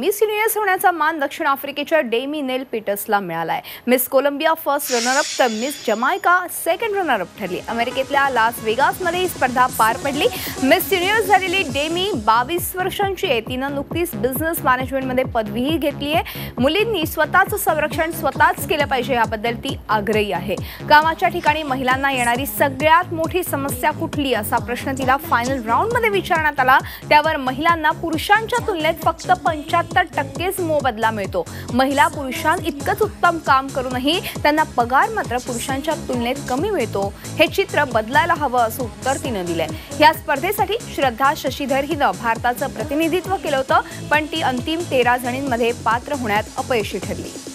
Miss universe होण्याचा मान दक्षिण आफ्रिकेच्या डेमी नेल पीटर्सला मिळाला आहे Miss Colombia first runner up तर Miss Jamaica second runner up ठरली. अमेरिकेतल्या लास वेगासमध्ये ही स्पर्धा पार पडली. मिस युनिव्हर्स झालेली डेमी बावीस वर्षांची आहे. तिनं नुकतीच बिझनेस मॅनेजमेंटमध्ये पदवीही घेतली आहे मुलींनी स्वतःचं संरक्षण स्वतःच केलं पाहिजे याबद्दल ती आग्रही आहे. कामाच्या ठिकाणी महिलांना येणारी सगळ्यात मोठी समस्या कुठली असा प्रश्न तिला फायनल राऊंडमध्ये विचारण्यात आला. त्यावर महिलांना पुरुषांच्या तुलनेत फक्त पंच्याहत्तर टक्केच मोबदला मिळतो. महिला पुरुषां इतकंच उत्तम काम करूनही त्यांना पगार मात्र पुरुषांच्या तुलनेत कमी मिळतो. हे चित्र बदलायला हवं असं उत्तर तिनं दिलंय. या स्पर्धेसाठी श्रद्धा शशीधर हिनं भारताचं प्रतिनिधित्व केलं होतं पण ती अंतिम तेरा जणींमध्ये पात्र होण्यात अपयशी ठरली.